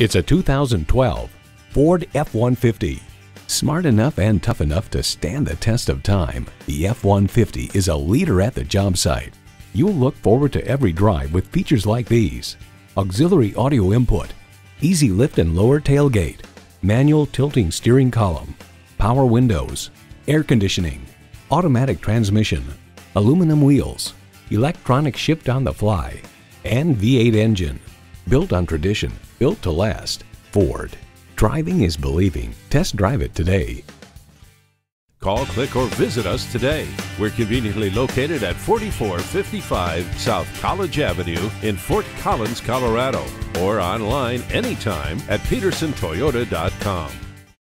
It's a 2012 Ford F-150. Smart enough and tough enough to stand the test of time, the F-150 is a leader at the job site. You'll look forward to every drive with features like these. Auxiliary audio input, easy lift and lower tailgate, manual tilting steering column, power windows, air conditioning, automatic transmission, aluminum wheels, electronic shift on the fly, and V8 engine. Built on tradition, built to last. Ford. Driving is believing. Test drive it today. Call, click, or visit us today. We're conveniently located at 4455 South College Avenue in Fort Collins, Colorado, or online anytime at pedersentoyota.com.